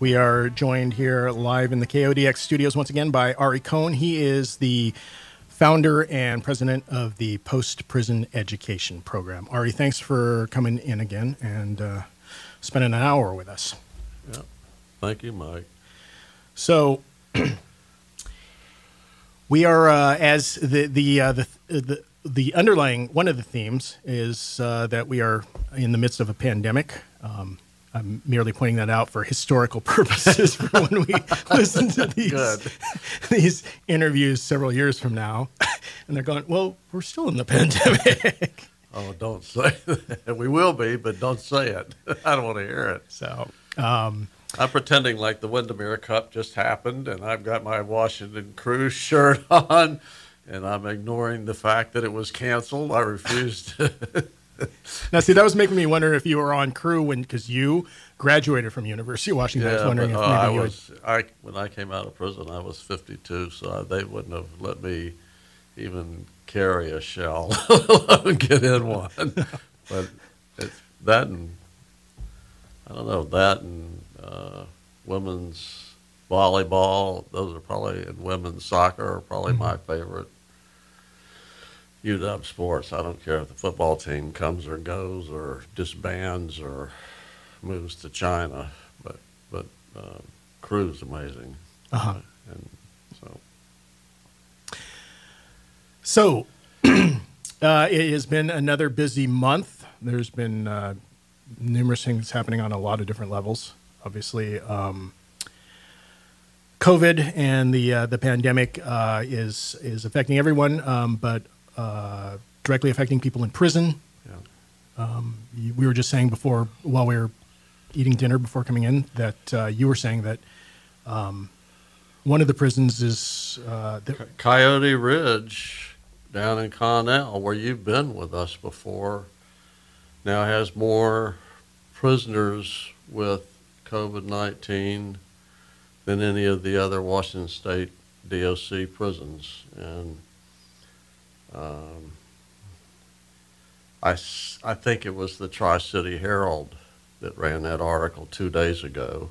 We are joined here live in the KODX studios once again by Ari Cohn. He is the founder and president of the Post Prison Education Program. Ari, thanks for coming in again and uh, spending an hour with us. Yeah. Thank you, Mike. So, we are uh, as the the, uh, the the the underlying one of the themes is uh, that we are in the midst of a pandemic. Um, I'm merely pointing that out for historical purposes for when we listen to these these interviews several years from now, and they're going, "Well, we're still in the pandemic." Oh, don't say that. We will be, but don't say it. I don't want to hear it. So. Um, I'm pretending like the Windermere Cup just happened, and I've got my Washington Crew shirt on, and I'm ignoring the fact that it was canceled. I refused. now, see, that was making me wonder if you were on crew when, because you graduated from University of Washington. Yeah, I was wondering but, if uh, maybe I you was. I when I came out of prison, I was 52, so they wouldn't have let me even carry a shell, get in one. but it's that and I don't know that and uh, women's volleyball. Those are probably and women's soccer are probably Mm-hmm. my favorite UW sports. I don't care if the football team comes or goes or disbands or moves to China, but but uh, crew's amazing, Uh-huh. and so So, uh, it has been another busy month. There's been uh, numerous things happening on a lot of different levels. Obviously, um, COVID and the uh, the pandemic uh, is is affecting everyone, um, but uh, directly affecting people in prison. yeah. You- We were just saying before, while we were eating dinner before coming in, that uh, you were saying that um, one of the prisons is uh, that, Coyote Ridge down in Connell, where you've been with us before, now has more prisoners with COVID 19 than any of the other Washington State DOC prisons. And um, I, I think it was the Tri City Herald that ran that article two days ago.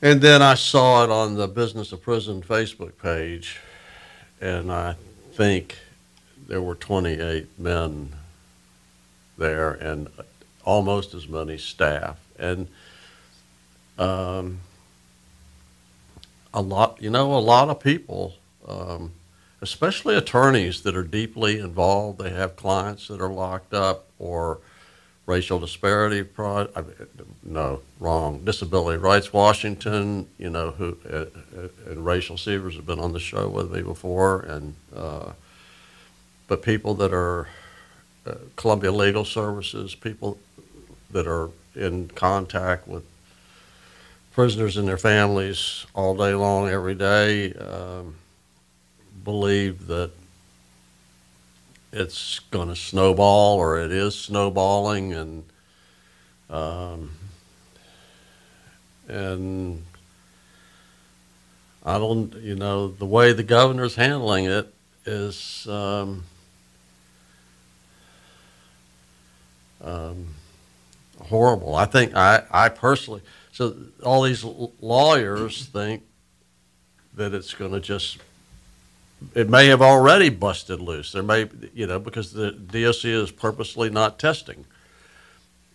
And then I saw it on the Business of Prison Facebook page, and I think there were 28 men there and almost as many staff. And um, a lot, you know, a lot of people, um, especially attorneys that are deeply involved, they have clients that are locked up or racial disparity pro I mean, no wrong. Disability rights washington you know who uh, uh, and rachel Seevers have been on the show with me before and uh, but people that are uh, columbia legal services people that are in contact with prisoners and their families all day long every day um, believe that it's going to snowball or it is snowballing and um, and I don't you know the way the governor's handling it is um, um, horrible. I think I, I personally so all these lawyers think that it's going to just it may have already busted loose. There may, you know, because the DOC is purposely not testing.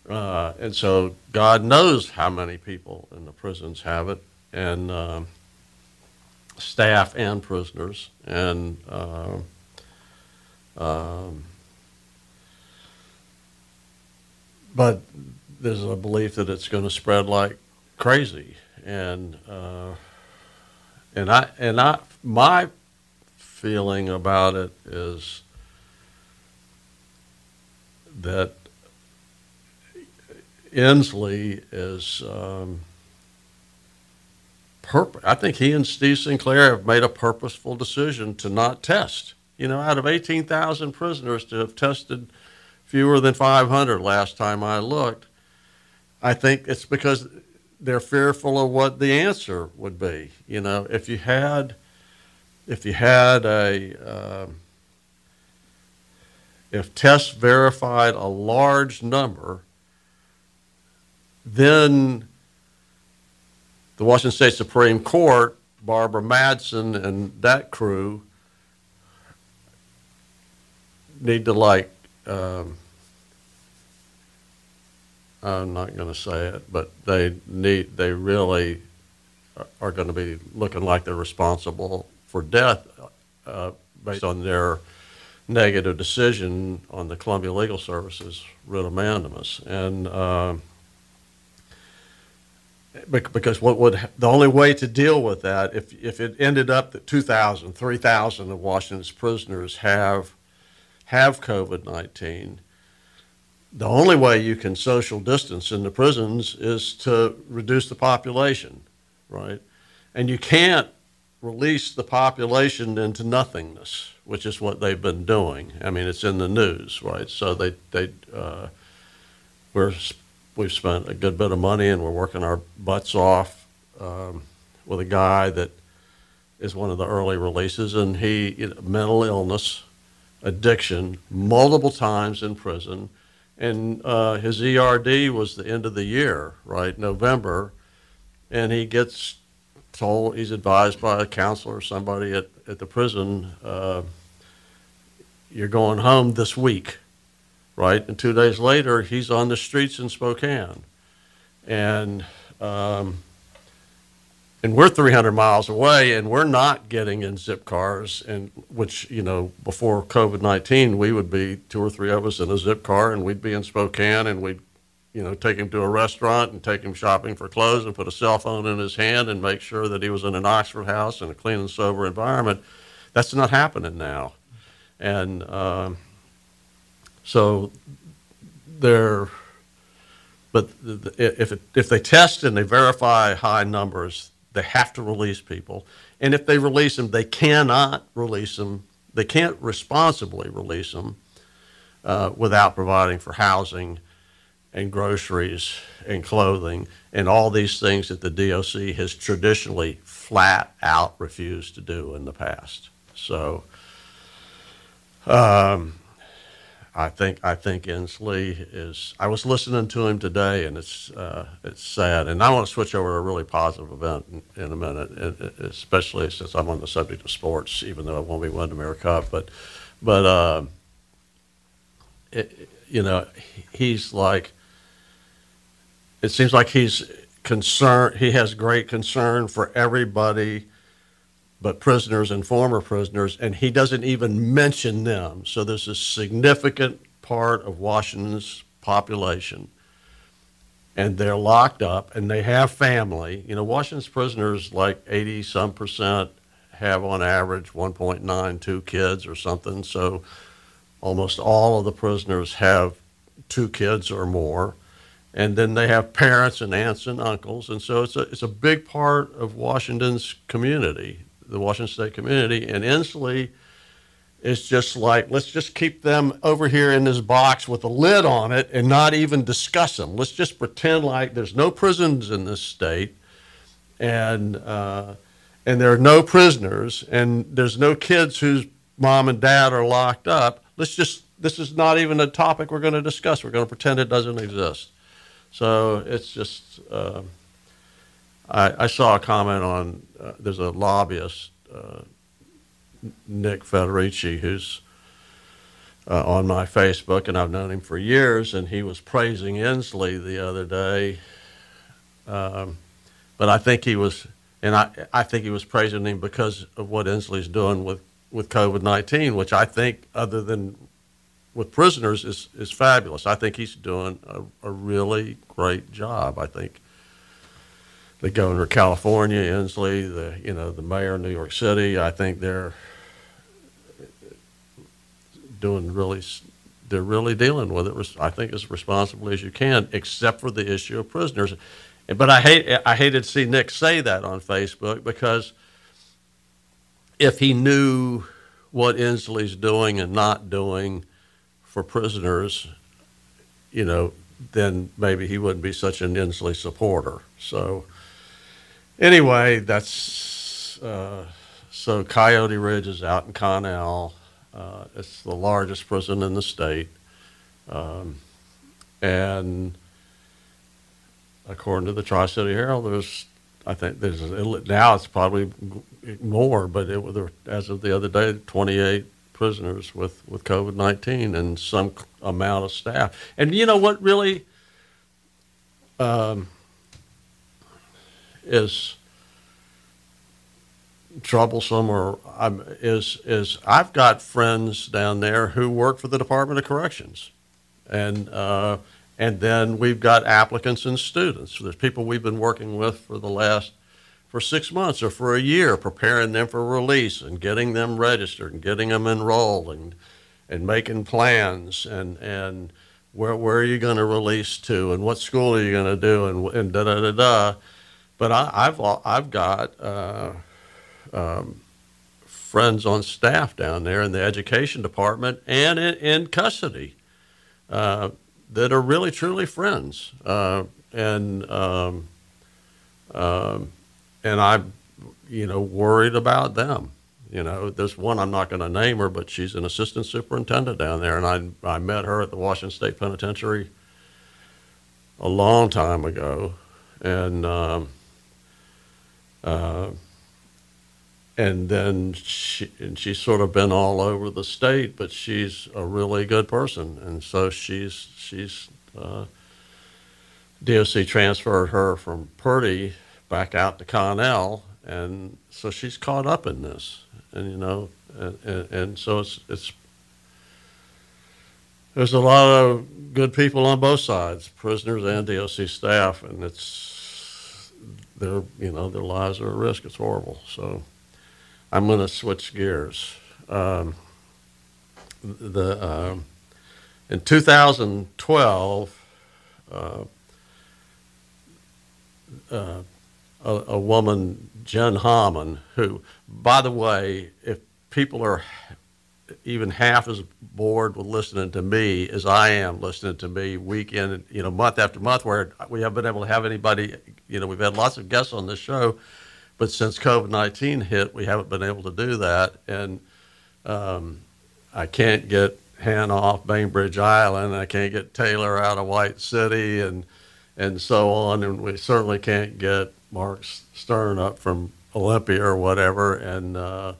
Uh, and so God knows how many people in the prisons have it, and um staff and prisoners. And uh, um, but there's a belief that it's going to spread like crazy, and uh, and I and I my feeling about it is that Inslee is um, purp- I think he and Steve Sinclair have made a purposeful decision to not test. You know, out of 18,000 prisoners to have tested fewer than 500 last time I looked, I think it's because they're fearful of what the answer would be. You know, if you had if you had a um, if tests verified a large number, then the Washington State Supreme Court, Barbara Madsen and that crew need to like, um, I'm not going to say it, but they need, they really are going to be looking like they're responsible for death uh, based on their negative decision on the Columbia Legal Services writ of mandamus. And uh, because what would the only way to deal with that if if it ended up that 2,000, 3,000 of Washington's prisoners have have COVID 19, the only way you can social distance in the prisons is to reduce the population, right? And you can't release the population into nothingness, which is what they've been doing. I mean, it's in the news, right? So they they uh, we're we've spent a good bit of money and we're working our butts off um, with a guy that is one of the early releases, and he you know, mental illness addiction multiple times in prison. And uh, his ERD was the end of the year, right, November. And he gets told, he's advised by a counselor or somebody at, at the prison, uh, you're going home this week, right? And two days later, he's on the streets in Spokane. And um, and we're 300 miles away and we're not getting in zip cars and which you know before covid-19 we would be two or three of us in a zip car and we'd be in spokane and we'd you know take him to a restaurant and take him shopping for clothes and put a cell phone in his hand and make sure that he was in an oxford house in a clean and sober environment that's not happening now and um, so they're but if, it, if they test and they verify high numbers they have to release people. And if they release them, they cannot release them. They can't responsibly release them uh, without providing for housing and groceries and clothing and all these things that the DOC has traditionally flat out refused to do in the past. So, um, I think I think Inslee is. I was listening to him today, and it's uh, it's sad. And I want to switch over to a really positive event in, in a minute, especially since I'm on the subject of sports, even though it won't be Windermere Cup. But but uh, it, you know, he's like. It seems like he's concerned. He has great concern for everybody but prisoners and former prisoners, and he doesn't even mention them. So there's a significant part of Washington's population, and they're locked up and they have family. You know, Washington's prisoners, like 80 some percent, have on average 1.92 kids or something. So almost all of the prisoners have two kids or more. And then they have parents and aunts and uncles. And so it's a, it's a big part of Washington's community the Washington State community. And Inslee is just like, let's just keep them over here in this box with a lid on it and not even discuss them. Let's just pretend like there's no prisons in this state and, uh, and there are no prisoners and there's no kids whose mom and dad are locked up. Let's just, this is not even a topic we're going to discuss. We're going to pretend it doesn't exist. So it's just, uh, I, I, saw a comment on uh, there's a lobbyist, uh, Nick Federici, who's uh, on my Facebook, and I've known him for years, and he was praising Inslee the other day. Um, but I think he was, and I, I think he was praising him because of what Inslee's doing with, with COVID 19, which I think, other than with prisoners, is, is fabulous. I think he's doing a, a really great job. I think the governor of California, Inslee, the you know the mayor of New York City. I think they're doing really, they're really dealing with it. I think as responsibly as you can, except for the issue of prisoners. But I hate I hated to see Nick say that on Facebook because if he knew what Inslee's doing and not doing for prisoners, you know, then maybe he wouldn't be such an Inslee supporter. So anyway, that's uh, so Coyote Ridge is out in Connell. Uh, it's the largest prison in the state. Um, and according to the Tri City Herald, there's I think there's now it's probably more, but it was as of the other day, 28 prisoners with with COVID 19 and some amount of staff. And you know what really um, is troublesome or um, is is I've got friends down there who work for the Department of Corrections, and uh, and then we've got applicants and students. There's people we've been working with for the last for six months or for a year, preparing them for release and getting them registered and getting them enrolled and and making plans and and where where are you going to release to and what school are you going to do and and da da da da. But I, have I've got uh, um, friends on staff down there in the education department and in, in custody uh, that are really truly friends uh, and um, um, and I'm you know worried about them. You know, there's one I'm not going to name her, but she's an assistant superintendent down there, and I I met her at the Washington State Penitentiary a long time ago, and um, uh, and then she and she's sort of been all over the state, but she's a really good person, and so she's she's uh, DOC transferred her from Purdy back out to Connell, and so she's caught up in this, and you know, and, and, and so it's it's there's a lot of good people on both sides, prisoners and DOC staff, and it's their you know their lives are at risk. It's horrible. So I'm going to switch gears. Um, the um, in 2012. Uh, uh, a, a, woman, Jen Harmon, who, by the way, if people are even half as bored with listening to me as I am listening to me week in, you know, month after month, where we haven't been able to have anybody, you know, we've had lots of guests on this show, but since COVID 19 hit, we haven't been able to do that. And um, I can't get Hannah off Bainbridge Island, I can't get Taylor out of White City, and and so on. And we certainly can't get Mark Stern up from Olympia or whatever. And uh,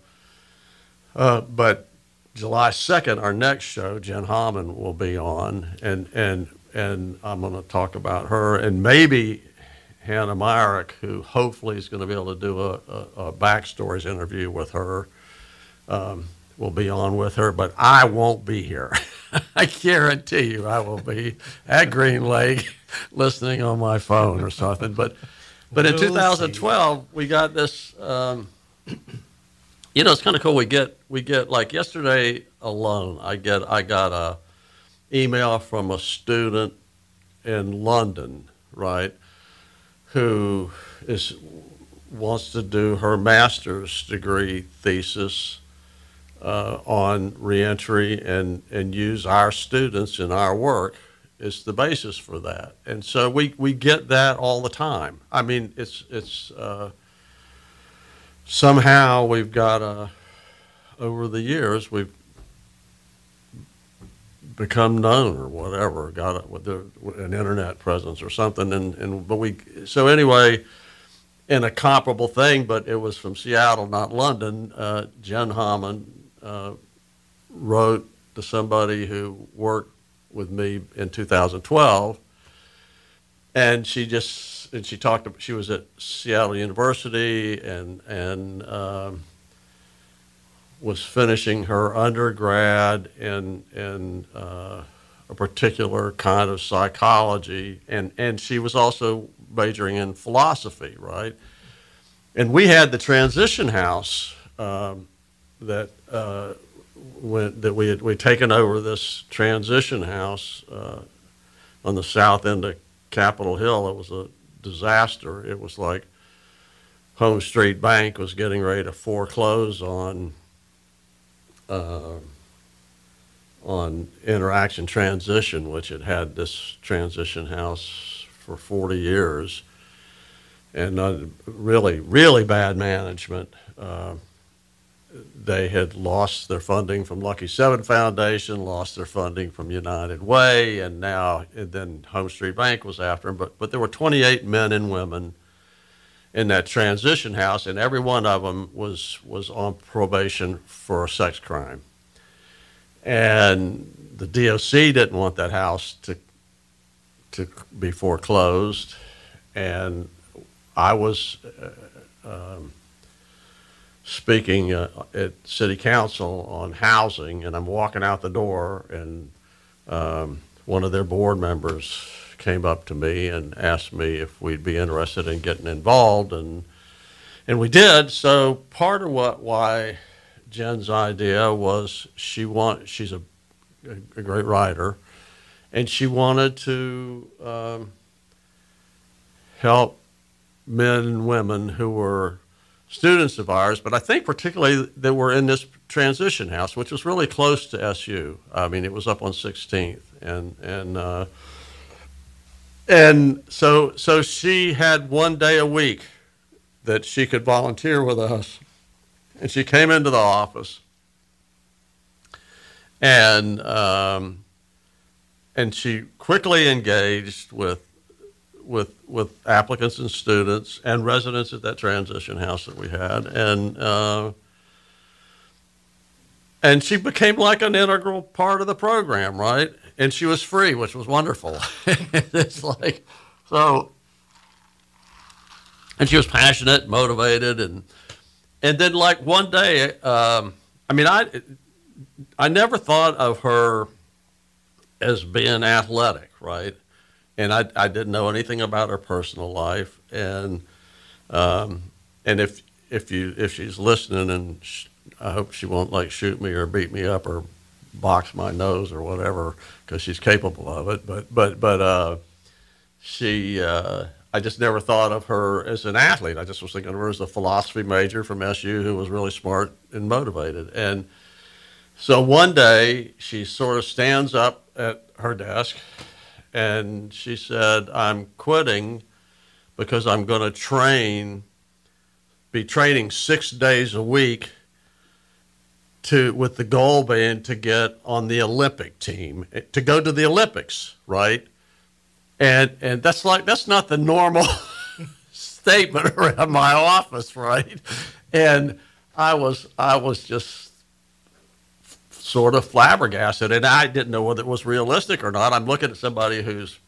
uh, but July second, our next show, Jen Harmon will be on, and and and I'm going to talk about her and maybe Hannah Myrick, who hopefully is going to be able to do a, a, a backstories interview with her. Um, will be on with her, but I won't be here. I guarantee you, I will be at Green Lake listening on my phone or something. But but in 2012, we got this. Um, you know, it's kind of cool. We get we get like yesterday alone. I get I got a email from a student in London, right, who is wants to do her master's degree thesis uh, on reentry and and use our students in our work is the basis for that. And so we, we get that all the time. I mean, it's, it's uh, somehow we've got a, over the years, we've become known or whatever, got it with the, an internet presence or something. And, and, but we, so anyway, in a comparable thing, but it was from Seattle, not London, uh, Jen Harmon uh, wrote to somebody who worked with me in 2012, and she just and she talked. She was at Seattle University and and um, was finishing her undergrad in in uh, a particular kind of psychology, and and she was also majoring in philosophy, right? And we had the transition house um, that. Uh, that we had we taken over this transition house uh, on the south end of Capitol Hill. It was a disaster. It was like HomeStreet Bank was getting ready to foreclose on uh, on Interaction Transition, which had had this transition house for 40 years, and uh, really, really bad management. They had lost their funding from Lucky Seven Foundation, lost their funding from United Way, and now and then HomeStreet Bank was after them. But but there were 28 men and women in that transition house, and every one of them was was on probation for a sex crime. And the DOC didn't want that house to to be foreclosed, and I was uh, um, speaking uh, at city council on housing, and I'm walking out the door, and um, one of their board members came up to me and asked me if we'd be interested in getting involved, and and we did. So part of what why Jen's idea was she want she's a, a great writer, and she wanted to um, help men and women who were students of ours, but I think particularly that were in this transition house, which was really close to SU. I mean, it was up on 16th, and and uh, and so so she had one day a week that she could volunteer with us, and she came into the office, and um, and she quickly engaged with with with applicants and students and residents at that transition house that we had, and uh, and she became like an integral part of the program, right? And she was free, which was wonderful. it's like so, and she was passionate, motivated, and and then like one day, um, I mean, I I never thought of her as being athletic, right? And I, I didn't know anything about her personal life, and um, and if if you if she's listening, and I hope she won't like shoot me or beat me up or box my nose or whatever because she's capable of it. But but but uh, she uh, I just never thought of her as an athlete. I just was thinking of her as a philosophy major from SU who was really smart and motivated. And so one day she sort of stands up at her desk and she said, I'm quitting because I'm going to train, be training six days a week to with the goal being to get on the Olympic team, to go to the Olympics, right? And and that's like that's not the normal statement around my office, right? And I was I was just sort of flabbergasted, and I didn't know whether it was realistic or not. I'm looking at somebody who's,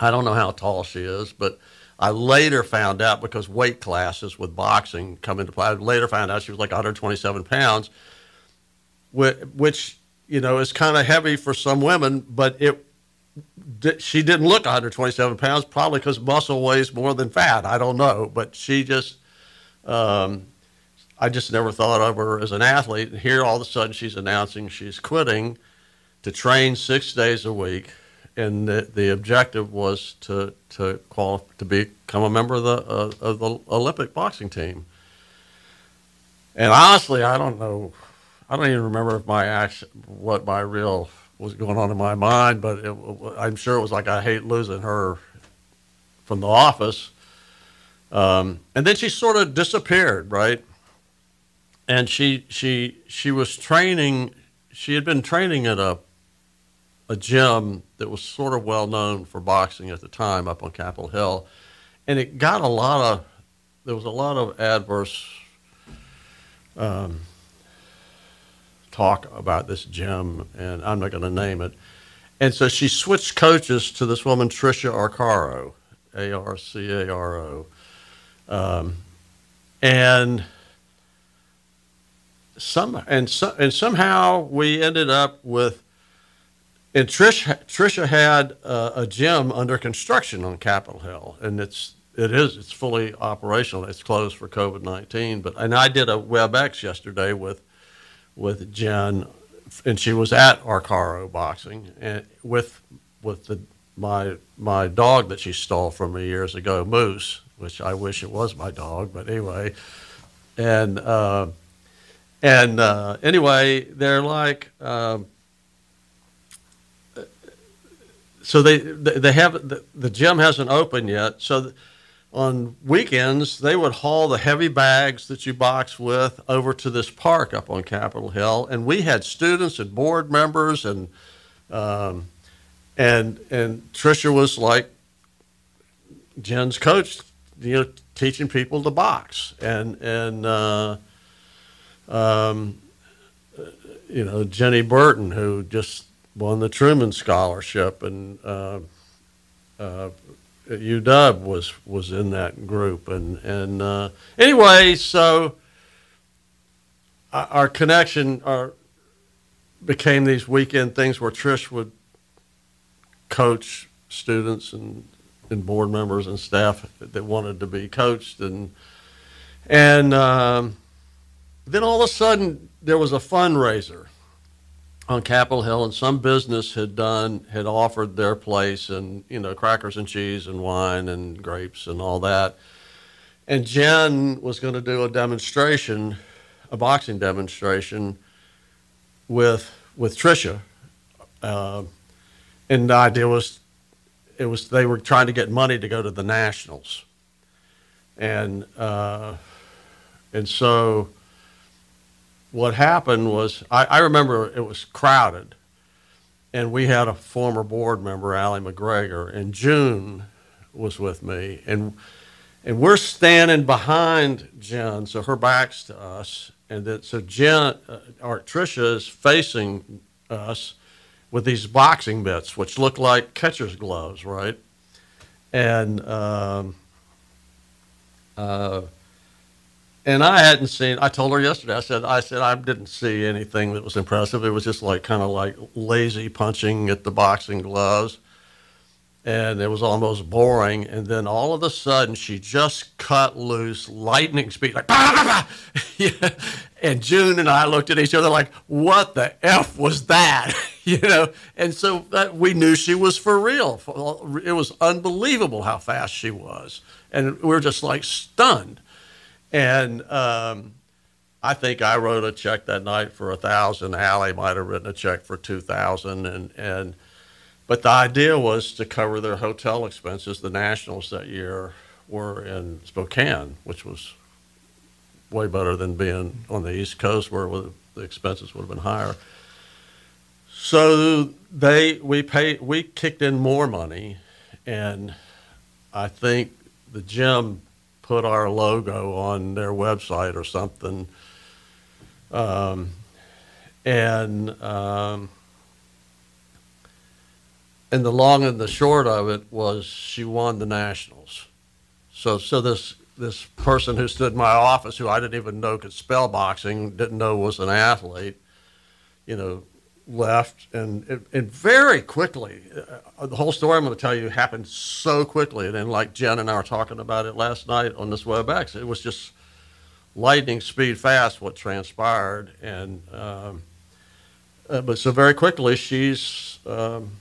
I don't know how tall she is, but I later found out because weight classes with boxing come into play. I later found out she was like 127 pounds, which you know is kind of heavy for some women, but it she didn't look 127 pounds, probably because muscle weighs more than fat. I don't know, but she just um, I just never thought of her as an athlete. And here, all of a sudden, she's announcing she's quitting to train six days a week, and the, the objective was to to qualify to become a member of the uh, of the Olympic boxing team. And honestly, I don't know. I don't even remember if my action, what my real was going on in my mind, but it, I'm sure it was like I hate losing her from the office. Um, and then she sort of disappeared, right? And she she she was training. She had been training at a a gym that was sort of well known for boxing at the time up on Capitol Hill, and it got a lot of there was a lot of adverse um, talk about this gym, and I'm not going to name it. And so she switched coaches to this woman, Tricia Arcaro, A R C A R O. Um, and some and so, and somehow we ended up with and Trish Trisha had uh, a gym under construction on Capitol Hill, and it's it is it's fully operational. It's closed for COVID nineteen, but and I did a WebEx yesterday with with Jen, and she was at Arcaro Boxing and with with the my my dog that she stole from me years ago, Moose, which I wish it was my dog, but anyway, and. Uh, and uh, anyway, they're like, um, so they they have the, the gym hasn't opened yet. So on weekends they would haul the heavy bags that you box with over to this park up on Capitol Hill, and we had students and board members and um, and and Trisha was like Jen's coach, you know, teaching people to box and and uh, um, you know Jenny Burton who just won the Truman Scholarship and uh, uh, UW was was in that group. And and uh, anyway so our connection our became these weekend things where Trish would coach students and and board members and staff that wanted to be coached and and um, then all of a sudden there was a fundraiser on Capitol Hill and some business had done had offered their place and you know crackers and cheese and wine and grapes and all that. And Jen was going to do a demonstration a boxing demonstration with with Trisha uh, and the idea was it was they were trying to get money to go to the nationals, and uh, and so what happened was I, I, remember it was crowded, and we had a former board member, Allie McGregor, and June was with me, and and we're standing behind Jen, so her back's to us, and that so Jen, uh, or Trisha is facing us with these boxing mitts, which look like catcher's gloves, right? And um, uh, and I hadn't seen. I told her yesterday. I said, I said I didn't see anything that was impressive. It was just like kind of like lazy punching at the boxing gloves, and it was almost boring. And then all of a sudden, she just cut loose, lightning speed, like, bah, bah, bah. yeah. and June and I looked at each other like, "What the f was that?" you know. And so that, we knew she was for real. It was unbelievable how fast she was, and we were just like stunned. And um, I think I wrote a check that night for a thousand. Allie might have written a check for two thousand, and and but the idea was to cover their hotel expenses. The Nationals that year were in Spokane, which was way better than being on the East Coast where the expenses would have been higher. So they we paid we kicked in more money, and I think the gym put our logo on their website or something. Um, and um, and the long and the short of it was she won the nationals. So so this this person who stood in my office, who I didn't even know could spell boxing, didn't know was an athlete, you know, left, and and very quickly, uh, the whole story I'm going to tell you happened so quickly, and then like Jen and I were talking about it last night on this WebEx, it was just lightning speed fast what transpired, and um, uh, but so very quickly she's. Um,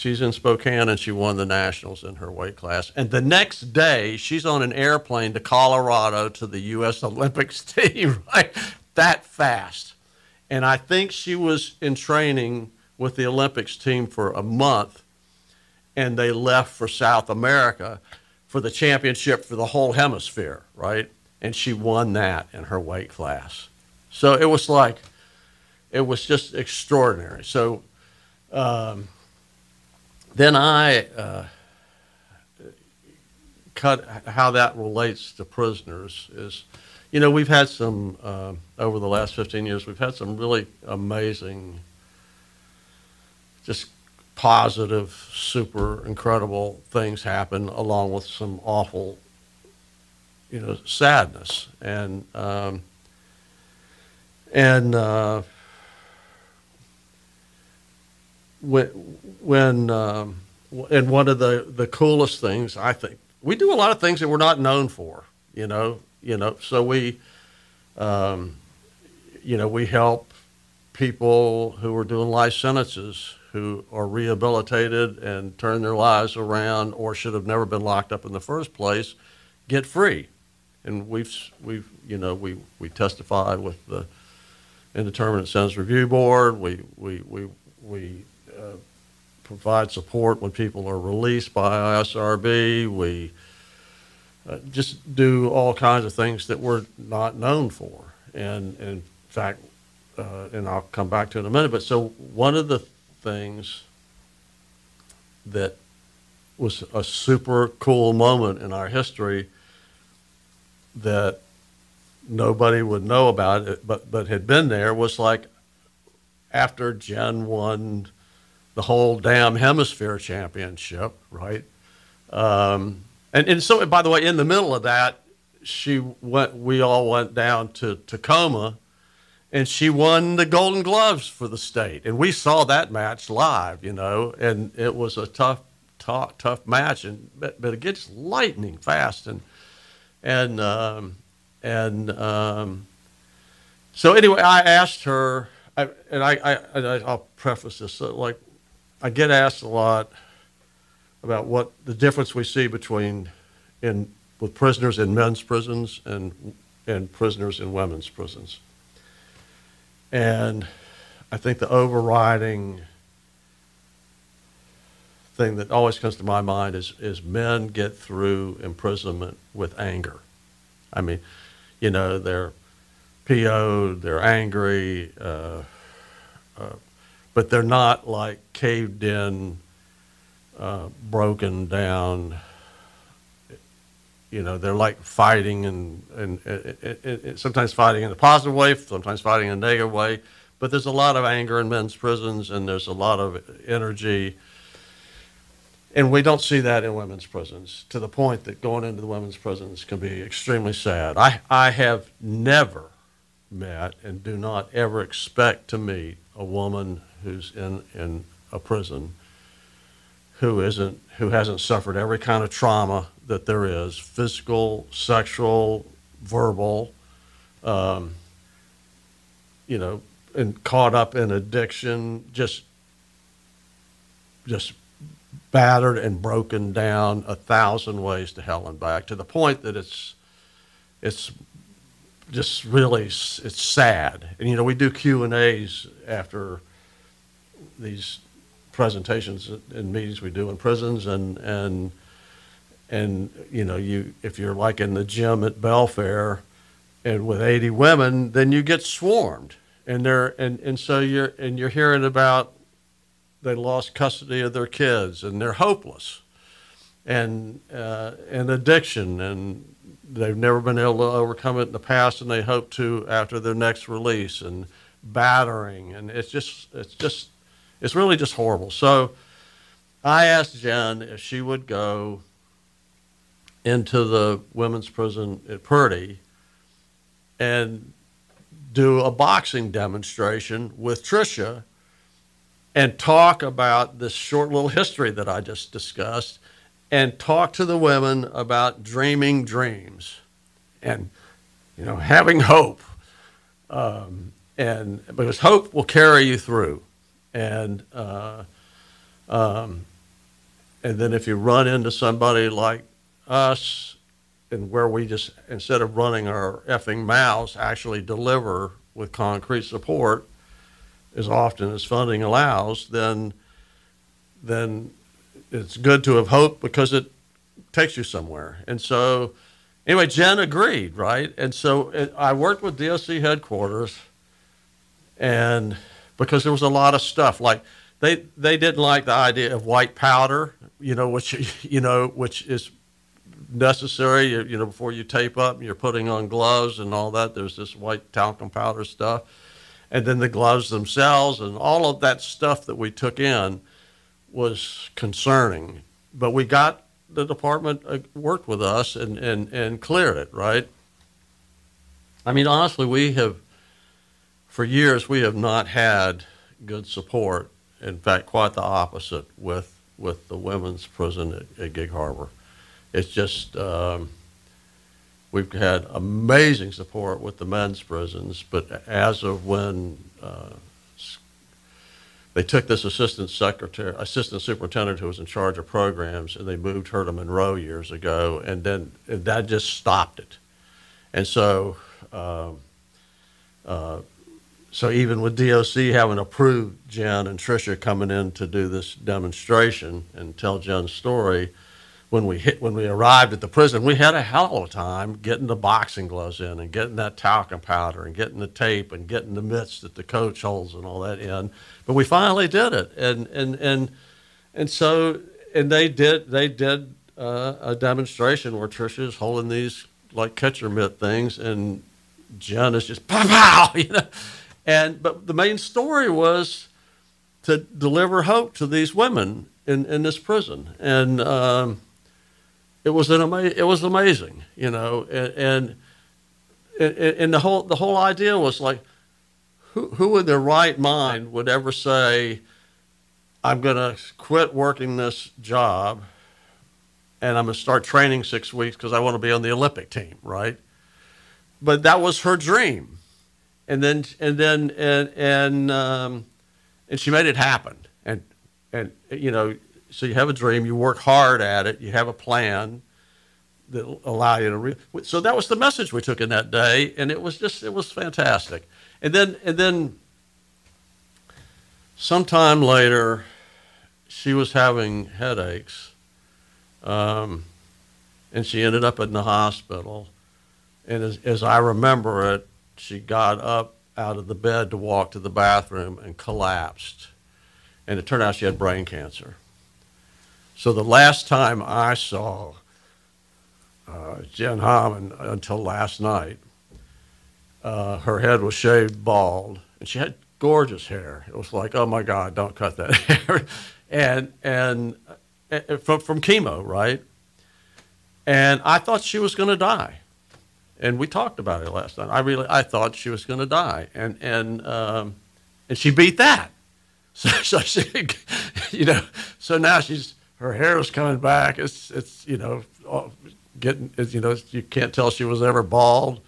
She's in Spokane and she won the nationals in her weight class. And the next day, she's on an airplane to Colorado to the U.S. Olympics team, right? That fast. And I think she was in training with the Olympics team for a month and they left for South America for the championship for the whole hemisphere, right? And she won that in her weight class. So it was like, it was just extraordinary. So, um, then I uh, cut how that relates to prisoners is, you know, we've had some uh, over the last 15 years. We've had some really amazing, just positive, super incredible things happen, along with some awful, you know, sadness and um, and. Uh, when, when um, and one of the, the coolest things I think we do a lot of things that we're not known for, you know, you know, so we, um, you know, we help people who are doing life sentences who are rehabilitated and turn their lives around or should have never been locked up in the first place get free. And we've, we've, you know, we, we testify with the Indeterminate Sentence Review Board. We, we, we, we uh, provide support when people are released by ISRB. We uh, just do all kinds of things that we're not known for. And, and in fact, uh, and I'll come back to it in a minute, but so one of the things that was a super cool moment in our history that nobody would know about it, but but had been there was like after Jen won the whole damn hemisphere championship, right? Um, and and so by the way, in the middle of that, she went. We all went down to Tacoma, and she won the Golden Gloves for the state, and we saw that match live, you know, and it was a tough, tough, tough match, and but, but it gets lightning fast, and and um, and um, so anyway, I asked her, I, and I, I, I'll preface this. So like, I get asked a lot about what the difference we see between in with prisoners in men's prisons and and prisoners in women's prisons. And I think the overriding thing that always comes to my mind is is men get through imprisonment with anger. I mean, you know, they're PO'd, they're angry, uh, uh, but they're not like caved in, uh, broken down. You know, they're like fighting and, and, and, and, sometimes fighting in a positive way, sometimes fighting in a negative way. But there's a lot of anger in men's prisons, and there's a lot of energy and we don't see that in women's prisons to the point that going into the women's prisons can be extremely sad. I, I have never met and do not ever expect to meet a woman who's in, in a prison who isn't who hasn't suffered every kind of trauma that there is physical sexual verbal um, you know and caught up in addiction just just battered and broken down a thousand ways to hell and back to the point that it's it's just really it's sad. And you know we do q and a's after these presentations and meetings we do in prisons and and and you know you if you're like in the gym at belfair and with 80 women then you get swarmed. And they're and, and so you're and you're hearing about they lost custody of their kids and they're hopeless. And uh, and addiction and they've never been able to overcome it in the past and they hope to after their next release and battering. And it's just it's just it's really just horrible. So i asked jen if she would go into the women's prison at purdy and do a boxing demonstration with trisha and talk about this short little history that I just discussed and talk to the women about dreaming dreams and you know having hope. Um, and because hope will carry you through and uh, um, and then if you run into somebody like us and where we just instead of running our effing mouths actually deliver with concrete support as often as funding allows, then then it's good to have hope because it takes you somewhere. And so, anyway, Jen agreed, right? And so it, I worked with DSC headquarters, and because there was a lot of stuff like they they didn't like the idea of white powder, you know, which you know which is necessary, you you know, before you tape up, and you're putting on gloves and all that. There's this white talcum powder stuff and then the gloves themselves and all of that stuff that we took in was concerning. But we got the department uh, worked with us and, and, and cleared it, right? I mean, honestly, we have, for years, we have not had good support. In fact, quite the opposite with, with the women's prison at, at Gig Harbor. It's just, um, We've had amazing support with the men's prisons, but as of when uh, they took this assistant secretary, assistant superintendent who was in charge of programs, and they moved her to Monroe years ago, and then and that just stopped it. And so, uh, uh, so even with DOC having approved Jen and Tricia coming in to do this demonstration and tell Jen's story, when we hit when we arrived at the prison, we had a hell of a time getting the boxing gloves in and getting that talcum powder and getting the tape and getting the mitts that the coach holds and all that in. But we finally did it, and and and and so and they did they did uh, a demonstration where Tricia is holding these like catcher mitt things, and Jen is just pow pow, you know. And but the main story was to deliver hope to these women in, in this prison, and um, it was an ama- it was amazing, you know, and, and and the whole the whole idea was like, who who in their right mind would ever say, I'm going to quit working this job, and I'm to start training six weeks because I want to be on the Olympic team, right? But that was her dream, and then and then and and um, and she made it happen, and and you know so you have a dream, you work hard at it, you have a plan that allow you to. Re- so that was the message we took in that day, and it was just it was fantastic. And then and then sometime later, she was having headaches, um, and she ended up in the hospital. And as, as I remember it, she got up out of the bed to walk to the bathroom and collapsed. And it turned out she had brain cancer. So the last time I saw uh, Jen Harmon until last night, uh, her head was shaved bald, and she had gorgeous hair. It was like, oh my God, don't cut that hair, and and, and from from chemo, right? And I thought she was going to die, and we talked about it last night. I really I thought she was going to die, and and um, and she beat that. So, so she, you know, so now she's her hair is coming back. It's it's you know getting you know you can't tell she was ever bald.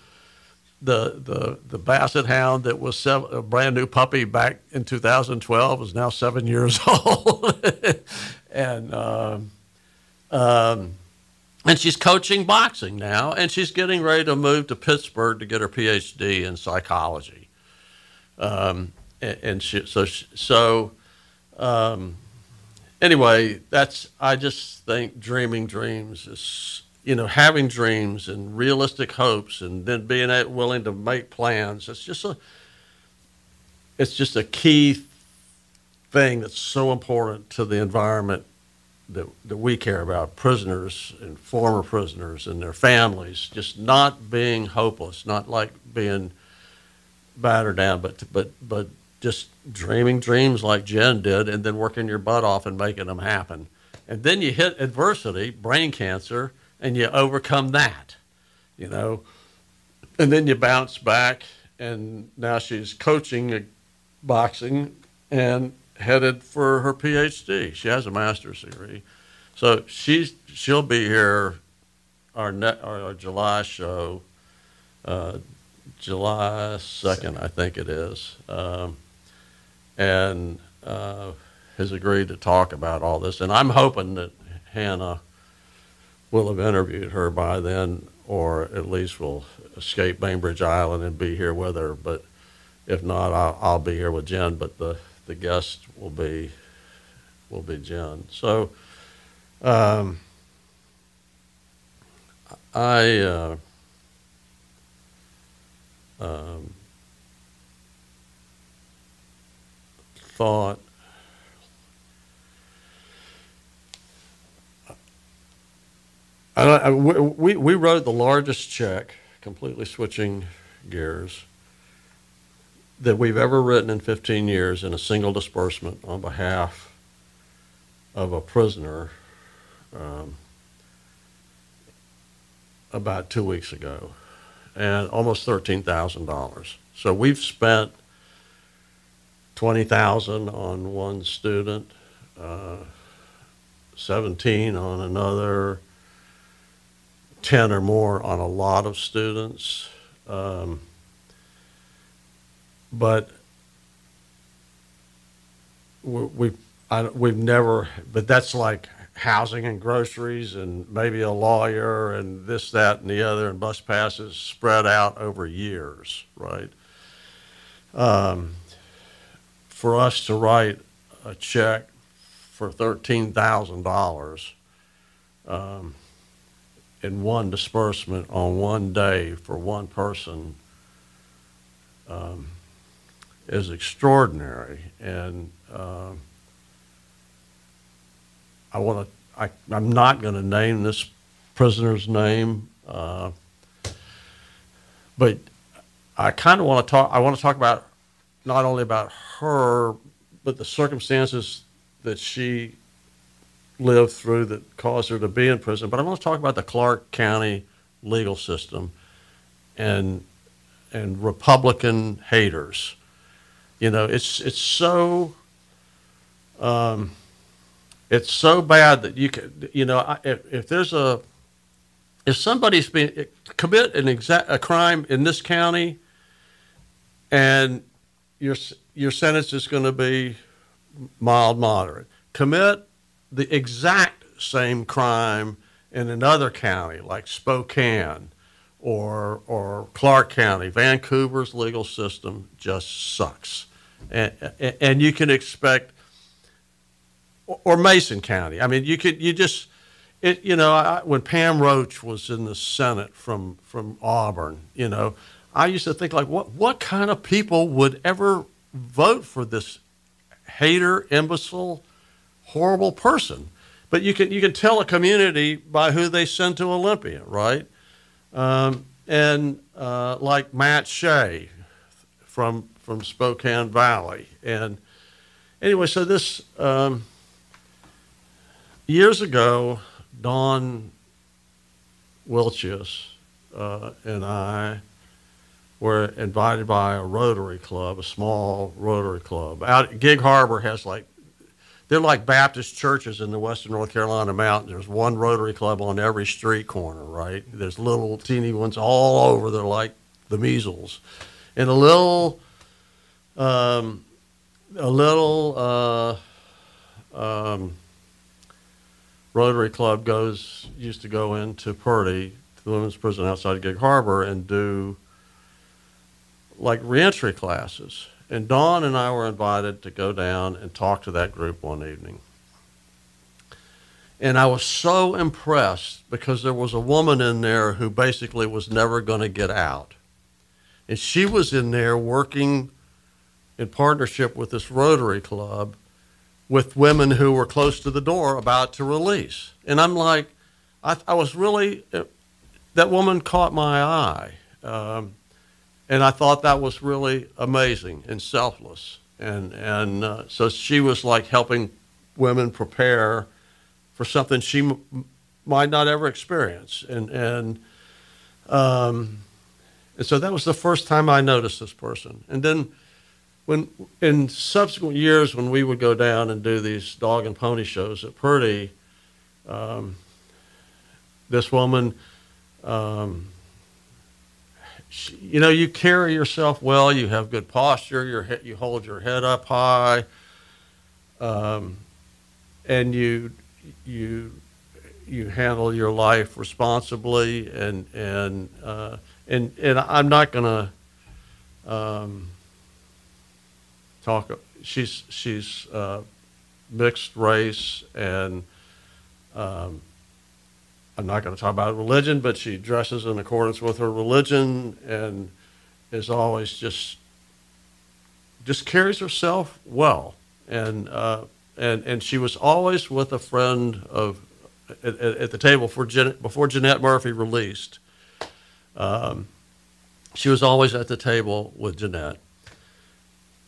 The the the basset hound that was seven, a brand new puppy back in 2012 is now seven years old, and um, um, and she's coaching boxing now, and she's getting ready to move to Pittsburgh to get her PhD in psychology. Um, and, and she, so so. Um, anyway, that's I just think dreaming dreams is you know having dreams and realistic hopes, and then being willing to make plans. It's just a it's just a key thing that's so important to the environment that, that we care about prisoners and former prisoners and their families just not being hopeless not like being battered down but but but just dreaming dreams like Jen did and then working your butt off and making them happen. And then you hit adversity, brain cancer, and you overcome that, you know. And then you bounce back, and now she's coaching uh, boxing and headed for her PhD. She has a master's degree. So she's she'll be here our net our, July show, uh, July second, I think it is. Um, and uh, has agreed to talk about all this. And I'm hoping that Hannah will have interviewed her by then, or at least will escape Bainbridge Island and be here with her. But if not, I'll, I'll be here with Jen. But the, the guest will be will be Jen. So um, I. Uh, um, thought I, I, we, we wrote the largest check, completely switching gears, that we've ever written in 15 years in a single disbursement on behalf of a prisoner um, about two weeks ago, and almost $13,000. So we've spent twenty thousand on one student, uh, seventeen on another, ten or more on a lot of students. Um, but we, we've we've never, but that's like housing and groceries and maybe a lawyer and this, that, and the other, and bus passes spread out over years, right? Um, for us to write a check for thirteen thousand dollars um, in one disbursement on one day for one person um, is extraordinary, and uh, I want to. I'm not going to name this prisoner's name, uh, but I kind of want to talk. I want to talk about not only about her, but the circumstances that she lived through that caused her to be in prison. But I want to talk about the Clark County legal system and and Republican haters. You know, it's it's so um, it's so bad that you can you know if, if there's a if somebody's been commit an exact a crime in this county and your your sentence is going to be mild moderate commit the exact same crime in another county like Spokane or or Clark County, Vancouver's legal system just sucks, and, and you can expect, or Mason County. I mean, you could you just, it you know I, when Pam Roach was in the Senate from from Auburn, you know, I used to think like what what kind of people would ever vote for this hater, imbecile, horrible person? But you can you can tell a community by who they send to Olympia, right? Um, and uh, like Matt Shea from from Spokane Valley, and anyway, so this um, years ago, Dawn Wilchius uh, and I were invited by a Rotary Club, a small Rotary Club. Out Gig Harbor has like they're like Baptist churches in the western North Carolina mountains. There's one Rotary Club on every street corner, right? There's little teeny ones all over. They're like the measles. And a little, um, a little uh, um, Rotary Club goes used to go into Purdy, the women's prison outside Gig Harbor, and do like reentry classes. And Dawn and I were invited to go down and talk to that group one evening. And I was so impressed because there was a woman in there who basically was never going to get out. And she was in there working in partnership with this Rotary Club with women who were close to the door about to release. And I'm like, I, I was really, that woman caught my eye. Um, and I thought that was really amazing and selfless. And and uh, so she was like helping women prepare for something she m- might not ever experience. And and um, and so that was the first time I noticed this person. And then when in subsequent years when we would go down and do these dog and pony shows at Purdy, um, this woman. Um, you know, you carry yourself well. You have good posture. Your you hold your head up high, um, and you you you handle your life responsibly. And and uh, and and I'm not going to um, talk. She's she's uh, mixed race and. Um, I'm not going to talk about religion, but she dresses in accordance with her religion and is always just just carries herself well. And uh, and and she was always with a friend of at, at the table for before Jeanette Murphy released. Um, she was always at the table with Jeanette,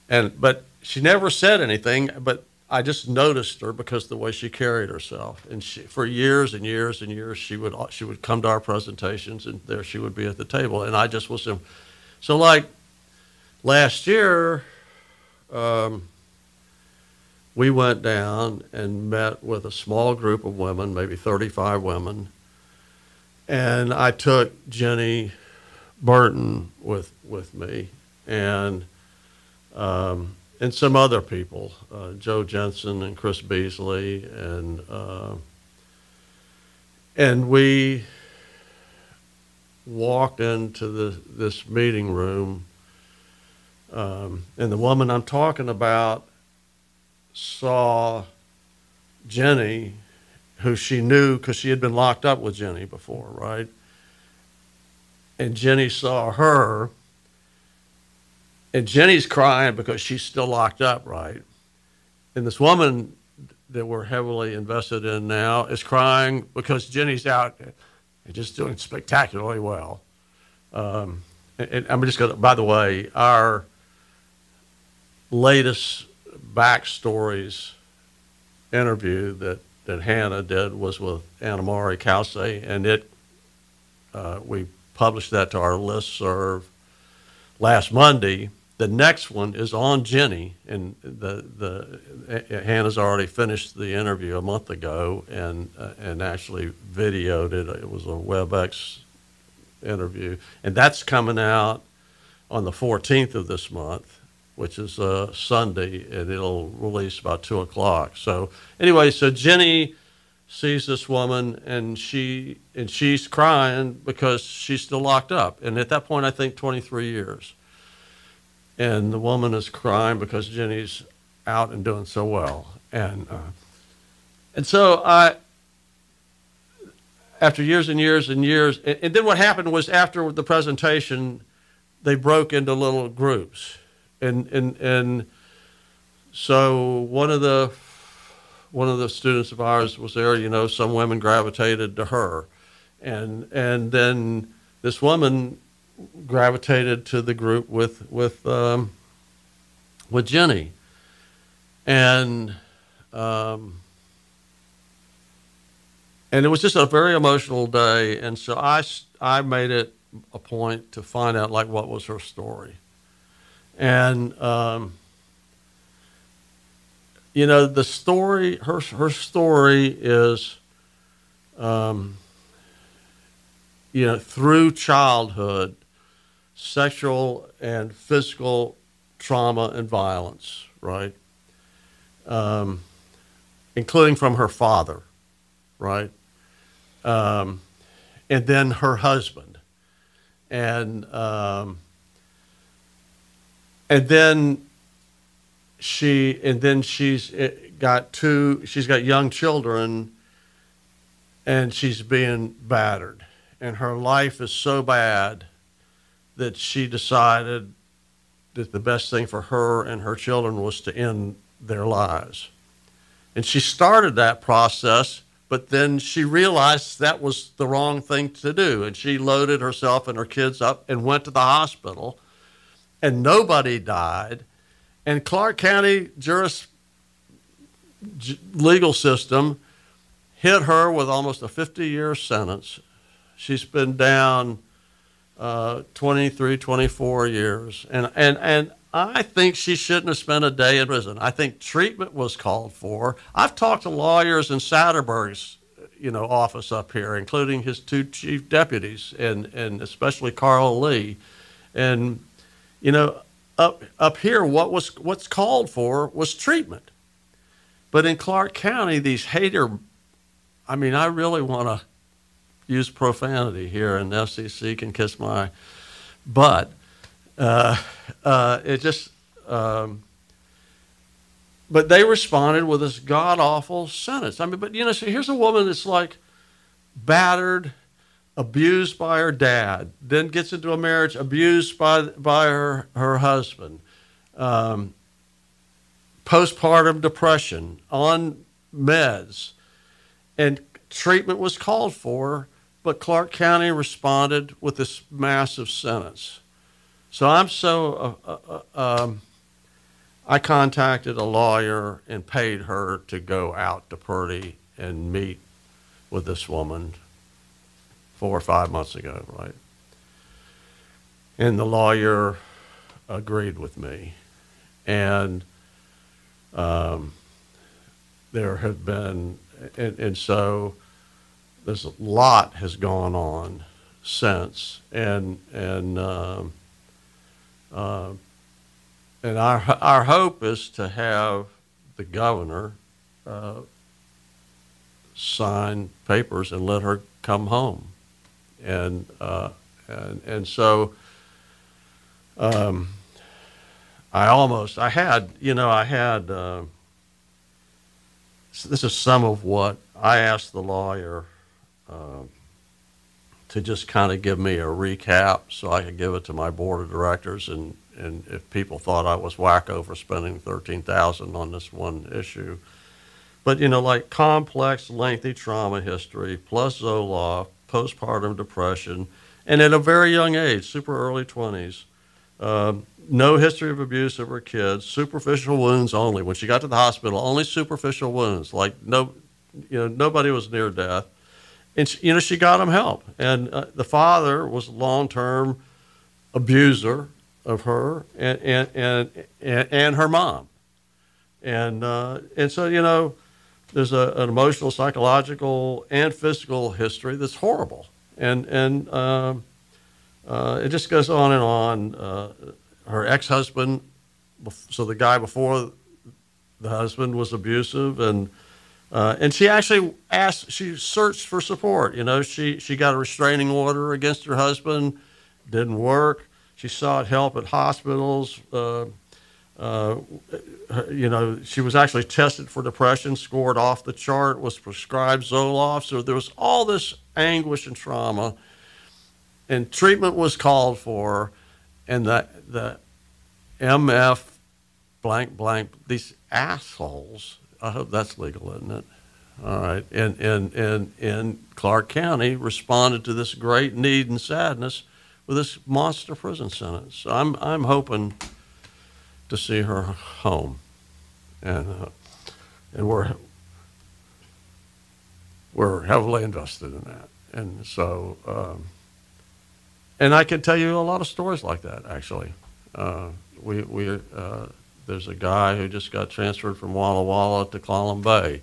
and but she never said anything. But I just noticed her because the way she carried herself, and she, for years and years and years, she would she would come to our presentations, and there she would be at the table, and I just was so like last year, um, we went down and met with a small group of women, maybe 35 women, and I took Jenny Burton with with me, and um, and some other people, uh, Joe Jensen and Chris Beasley, and uh, and we walked into the this meeting room, um, and the woman I'm talking about saw Jenny, who she knew because she had been locked up with Jenny before, right? And Jenny saw her and Jenny's crying because she's still locked up, right? And this woman that we're heavily invested in now is crying because Jenny's out and just doing spectacularly well. Um, and I'm just going to, by the way, our latest backstories interview that, that Hannah did was with Anna Mari Calce, and it, uh, we published that to our list serve last Monday. The next one is on Jenny, and the the Hannah's already finished the interview a month ago, and uh, and actually videoed it. It was a WebEx interview, and that's coming out on the 14th of this month, which is a Sunday, and it'll release about two o'clock. So anyway, so Jenny sees this woman, and she and she's crying because she's still locked up, and at that point, I think 23 years and the woman is crying because Jenny's out and doing so well. And uh, and so I, after years and years and years, and, and, then what happened was after the presentation, they broke into little groups, and and and so one of the one of the students of ours was there. You know, some women gravitated to her, and and then this woman gravitated to the group with with um, with Jenny, and um, and it was just a very emotional day. And so I I made it a point to find out like what was her story, and um, you know the story her her story is. Um, you know, through childhood, sexual and physical trauma and violence, right? Um, including from her father, right? Um, and then her husband. And, um, and then she, and then she's eh, got two, she's got young children and she's being battered. And her life is so bad that she decided that the best thing for her and her children was to end their lives. And she started that process, but then she realized that was the wrong thing to do. And she loaded herself and her kids up and went to the hospital, and nobody died. And Clark County juris legal system hit her with almost a 50 year sentence. She's been down uh, 23, 24 years. And, and, and I think she shouldn't have spent a day in prison. I think treatment was called for. I've talked to lawyers in Satterberg's you know, office up here, including his two chief deputies and, and especially Carl Lee. And, you know, up, up here, what was, what's called for was treatment. But in Clark County, these hater, I mean, I really want to use profanity here, and the FCC can kiss my butt. Uh, uh, it just, um, but they responded with this god awful sentence. I mean, but you know, so here's a woman that's like battered, abused by her dad, then gets into a marriage, abused by by her her husband, um, postpartum depression, on meds, and treatment was called for but Clark County responded with this massive sentence. So I'm so, uh, uh, uh, um, I contacted a lawyer and paid her to go out to Purdy and meet with this woman four or five months ago, right? And the lawyer agreed with me. And um, there have been, and, and so there's a lot has gone on since, and and uh, uh, and our our hope is to have the governor uh, sign papers and let her come home, and uh, and and so. Um, I almost, I had, you know, I had, uh, this is some of what I asked the lawyer um, to just kind of give me a recap so I could give it to my board of directors and, and if people thought I was wacko for spending 13000 on this one issue. But, you know, like complex, lengthy trauma history, plus Zoloft, postpartum depression, and at a very young age, super early 20s. Um, no history of abuse of her kids, superficial wounds only. When she got to the hospital, only superficial wounds, like no, you know, nobody was near death. And she, you know, she got him help. And uh, the father was a long-term abuser of her and and and, and, and her mom. And uh, and so you know, there's a, an emotional, psychological, and physical history that's horrible. And and uh, uh, it just goes on and on. Uh, her ex-husband, so the guy before the husband was abusive, and uh, and she actually asked, she searched for support. You know, she she got a restraining order against her husband, didn't work. She sought help at hospitals. Uh, uh, you know, she was actually tested for depression, scored off the chart, was prescribed Zoloft. So there was all this anguish and trauma, and treatment was called for, and the the MF blank blank these assholes. I hope that's legal, isn't it? All right, and and and in Clark County responded to this great need and sadness with this monster prison sentence. So I'm I'm hoping to see her home, and uh, and we're we're heavily invested in that, and so um, and I can tell you a lot of stories like that. Actually, uh, we we uh, there's a guy who just got transferred from Walla Walla to Clallam Bay.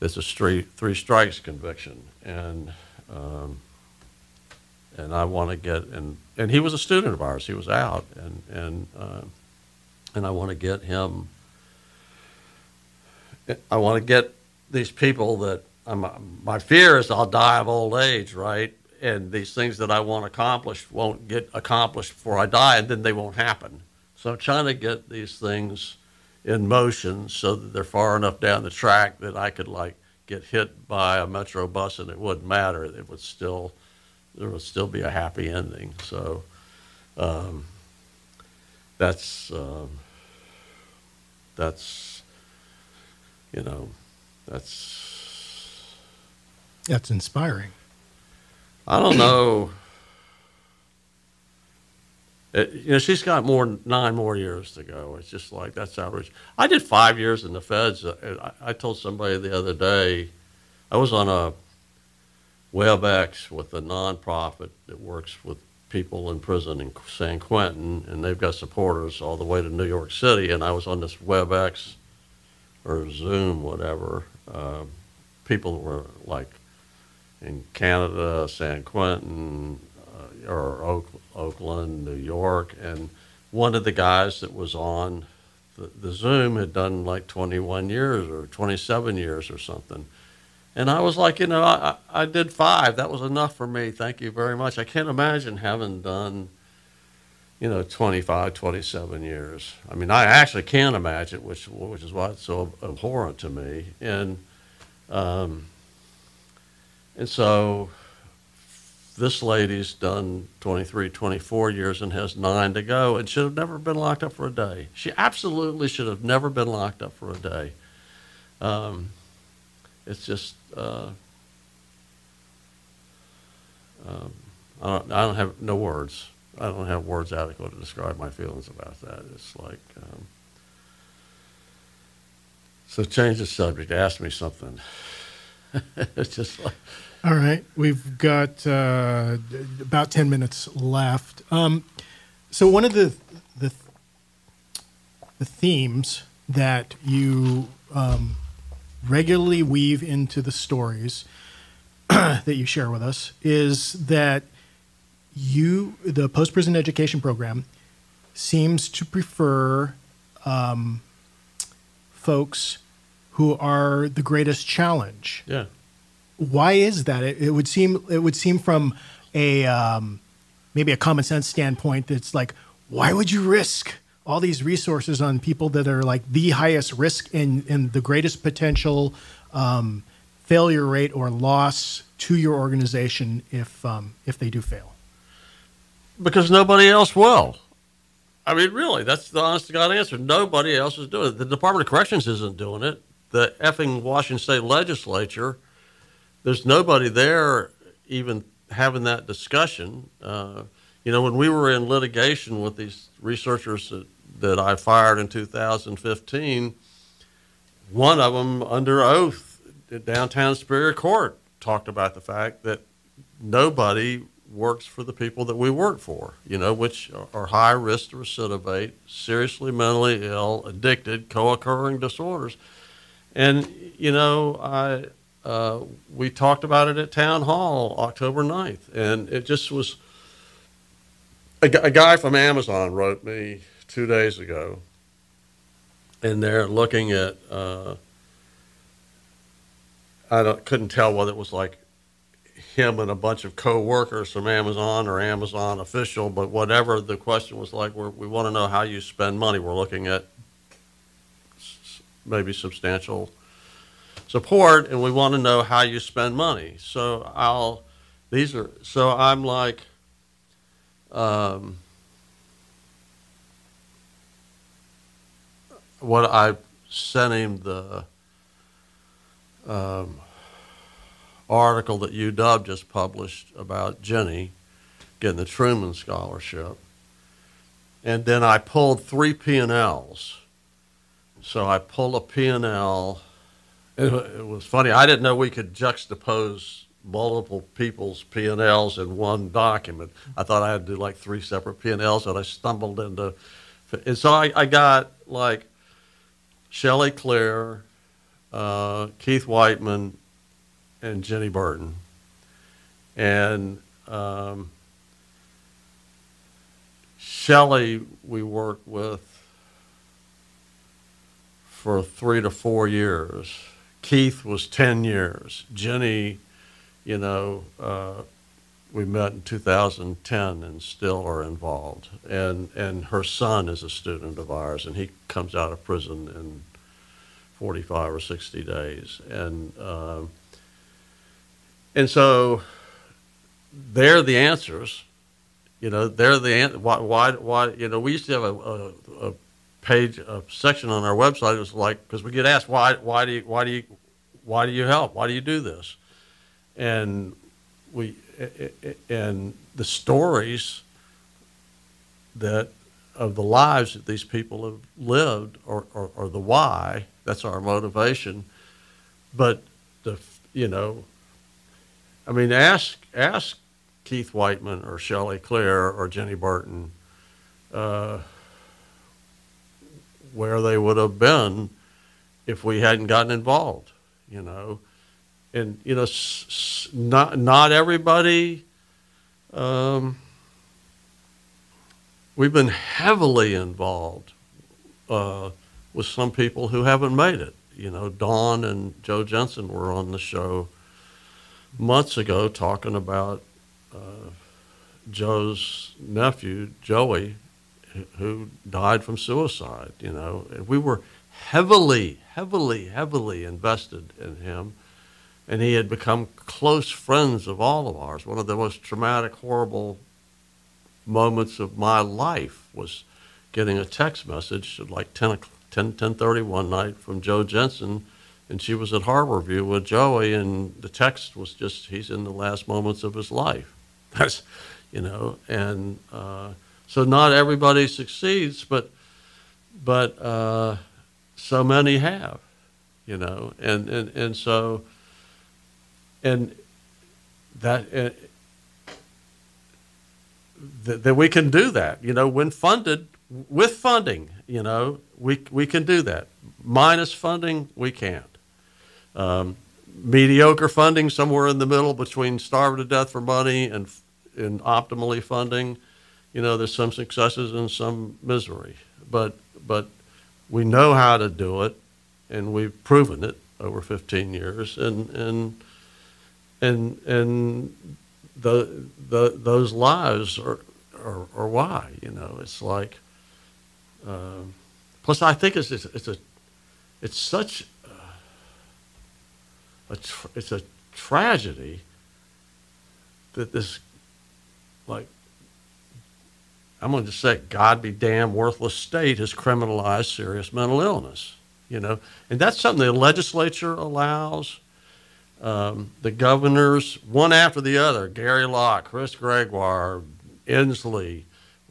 That's a three three strikes conviction, and um, and I want to get and and he was a student of ours. He was out, and and uh, and I want to get him. I want to get these people that I'm, my fear is I'll die of old age, right? And these things that I want accomplished won't get accomplished before I die, and then they won't happen. So I'm trying to get these things in motion so that they're far enough down the track that I could like get hit by a metro bus and it wouldn't matter. It would still there would still be a happy ending. So um, that's um, that's you know that's that's inspiring. I don't know. It, you know, she's got more nine more years to go. It's just like that's average. I did five years in the feds. I, I told somebody the other day, I was on a WebEx with a nonprofit that works with people in prison in San Quentin, and they've got supporters all the way to New York City. And I was on this WebEx or Zoom, whatever. Uh, people were like in Canada, San Quentin, uh, or Oakland Oakland, New York, and one of the guys that was on the, the Zoom had done like 21 years or 27 years or something. And I was like, you know, I, I did five. That was enough for me. Thank you very much. I can't imagine having done, you know, 25, 27 years. I mean, I actually can't imagine, which, which is why it's so abhorrent to me. And, um, and so this lady's done 23, 24 years and has nine to go and should have never been locked up for a day. She absolutely should have never been locked up for a day. Um, it's just, uh, um, I, don't, I don't have no words. I don't have words adequate to describe my feelings about that. It's like, um, so change the subject. Ask me something. it's just like, all right, we've got uh, about ten minutes left. Um, so one of the, the the themes that you um, regularly weave into the stories that you share with us is that you the post prison education program seems to prefer um, folks who are the greatest challenge. Yeah why is that? It, it, would seem it would seem from a um, maybe a common sense standpoint that's like, why would you risk all these resources on people that are like the highest risk and, and the greatest potential um, failure rate or loss to your organization if um, if they do fail? Because nobody else will. I mean, really, that's the honest to God answer. Nobody else is doing it. The Department of Corrections isn't doing it. The effing Washington State Legislature there's nobody there even having that discussion. Uh, you know, when we were in litigation with these researchers that, that I fired in 2015, one of them under oath at downtown Superior Court talked about the fact that nobody works for the people that we work for, you know, which are high risk to recidivate, seriously mentally ill, addicted, co-occurring disorders. And, you know, I, uh, we talked about it at town hall October 9th, and it just was, a, a guy from Amazon wrote me two days ago, and they're looking at, uh, I don't, couldn't tell whether it was like him and a bunch of co-workers from Amazon or Amazon official, but whatever the question was like, we want to know how you spend money. We're looking at maybe substantial support, and we want to know how you spend money. So I'll, these are, so I'm like, um, what I sent him the um, article that UW just published about Jenny getting the Truman Scholarship. And then I pulled three P&Ls. So I pulled a P&L. It, it was funny. I didn't know we could juxtapose multiple people's P&Ls in one document. I thought I had to do like three separate P&Ls, and I stumbled into. And so I, I got like Shelley Clear, uh, Keith Whiteman, and Jenny Burton. And um, Shelley, we worked with for three to four years. Keith was 10 years. Jenny, you know, uh, we met in 2010 and still are involved. And, and her son is a student of ours, and he comes out of prison in 45 or 60 days. And, uh, and so they're the answers. You know, they're the why, why, why, you know, we used to have a, a, a page, a section on our website. It was like, because we get asked, why, why do you, why do you, why do you help? Why do you do this? And we, and the stories that of the lives that these people have lived or, or, the why, that's our motivation. But the, you know, I mean, ask, ask Keith Whiteman or Shelley Clear or Jenny Burton uh, where they would have been if we hadn't gotten involved, you know. And, you know, not, not everybody, um, we've been heavily involved uh, with some people who haven't made it. You know, Dawn and Joe Jensen were on the show months ago talking about uh, Joe's nephew, Joey, who died from suicide, you know. We were heavily, heavily, heavily invested in him. And he had become close friends of all of ours. One of the most traumatic, horrible moments of my life was getting a text message at like 10, 10, 10.30 one night from Joe Jensen and she was at Harborview with Joey, and the text was just, "He's in the last moments of his life." That's, you know, and uh, so not everybody succeeds, but but uh, so many have, you know, and and and so and that. Uh, that, that we can do that, you know, when funded with funding, you know, we we can do that. Minus funding, we can't. Um, mediocre funding, somewhere in the middle between starving to death for money and, and optimally funding. You know, there's some successes and some misery, but but we know how to do it, and we've proven it over 15 years, and and and and the the those lives are are, are why you know it's like. Uh, plus, I think it's it's, it's a it's such a tra- it's a tragedy that this like I'm going to say God be damn worthless state has criminalized serious mental illness, you know, and that's something the legislature allows. um, the governors, one after the other, Gary Locke, Chris Gregoire, Inslee.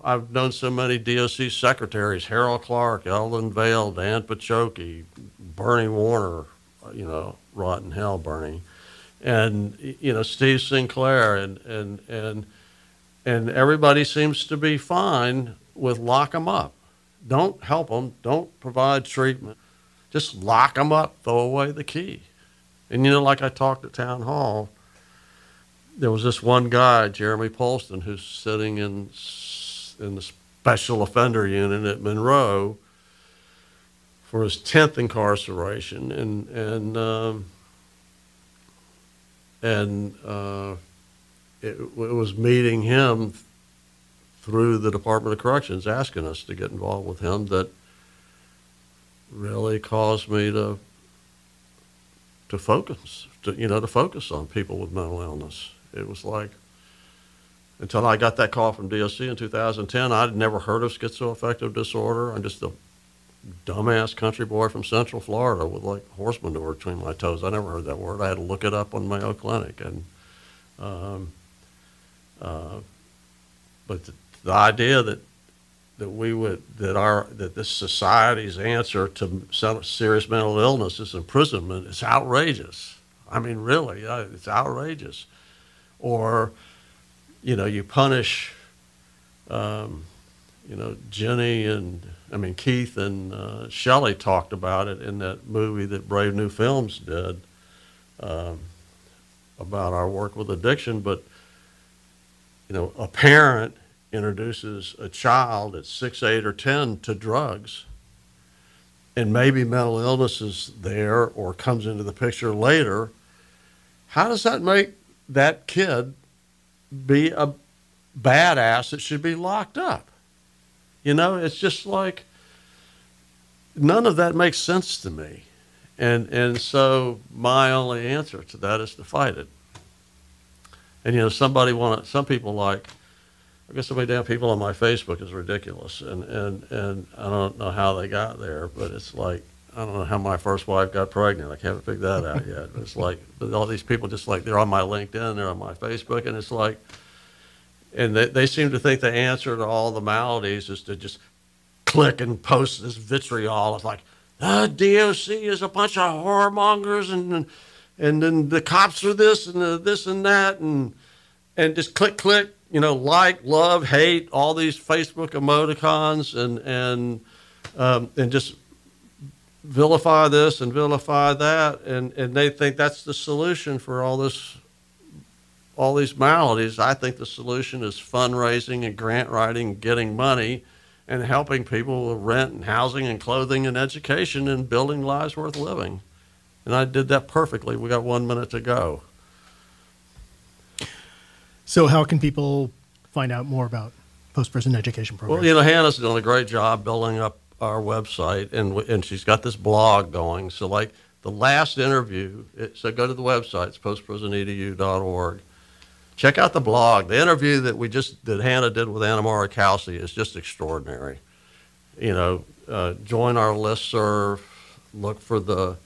I've known so many DOC secretaries, Harold Clarke, Eldon Vail, Dan Pacholke, Bernie Warner, you know, rotten hell, Bernie, and, you know, Steve Sinclair, and, and, and, and everybody seems to be fine with lock them up. Don't help them, don't provide treatment. Just lock them up, throw away the key. And you know, like I talked at town hall, there was this one guy, Jeremy Polston, who's sitting in in the special offender unit at Monroe for his tenth incarceration, and and um, and uh, it, it was meeting him through the Department of Corrections, asking us to get involved with him. That really caused me to to focus, to, you know, to focus on people with mental illness. It was like, until I got that call from DOC in 2010, I'd never heard of schizoaffective disorder. I'm just a dumbass country boy from Central Florida with like horse manure between my toes. I never heard that word. I had to look it up on Mayo Clinic, and um, uh, but the, the idea that that we would that our that this society's answer to serious mental illness is imprisonment is outrageous. I mean, really, it's outrageous. Or, you know, you punish, um, you know, Jenny and I mean Keith and uh, Shelley talked about it in that movie that Brave New Films did um, about our work with addiction, but you know, a parent introduces a child at six, eight, or 10 to drugs, and maybe mental illness is there or comes into the picture later, how does that make that kid be a badass that should be locked up? You know, it's just like none of that makes sense to me. And, and so my only answer to that is to fight it. And, you know, somebody want some people like, I guess so many damn people on my Facebook is ridiculous, and and and I don't know how they got there, but it's like I don't know how my first wife got pregnant. I haven't figured that out yet. But it's like but all these people just like they're on my LinkedIn, they're on my Facebook, and it's like, and they they seem to think the answer to all the maladies is to just click and post this vitriol. It's like the DOC is a bunch of whoremongers, and and then the cops are this and the, this and that, and and just click click you know, like, love, hate, all these Facebook emoticons, and and um, and just vilify this and vilify that, and and they think that's the solution for all this, all these maladies. I think the solution is fundraising and grant writing, getting money, and helping people with rent and housing and clothing and education and building lives worth living. And I did that perfectly. We got one minute to go. So, how can people find out more about post prison education programs? Well, you know, Hannah's done a great job building up our website, and and she's got this blog going. So, like the last interview, it, so go to the website, it's postprisonedu.org. Check out the blog. The interview that we just that Hannah did with Anna Mara Kelsey is just extraordinary. You know, uh, join our list serve. Look for the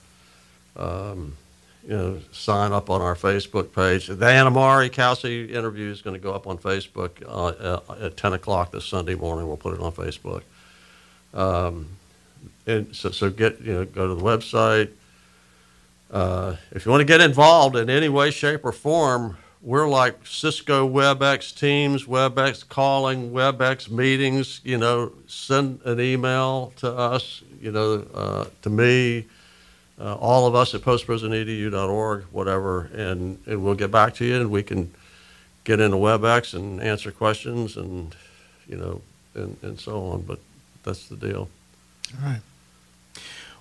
um, you know, sign up on our Facebook page. The Anna Mari Kelsey interview is going to go up on Facebook uh, uh, at 10 o'clock this Sunday morning. We'll put it on Facebook. Um, and so, so get, you know, go to the website. Uh, if you want to get involved in any way, shape, or form, we're like Cisco WebEx Teams, WebEx calling, WebEx meetings. You know, send an email to us, you know, uh, to me uh, all of us at postprisonedu.org, whatever, and, and we'll get back to you and we can get into WebEx and answer questions and, you know, and, and so on. But that's the deal. All right.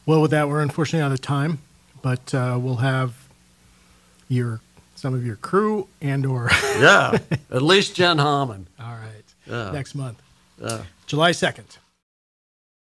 Well, with that, we're unfortunately out of time, but uh, we'll have your some of your crew and or yeah, at least Jen Hammond. All right. Yeah. Next month. Yeah. July 2nd.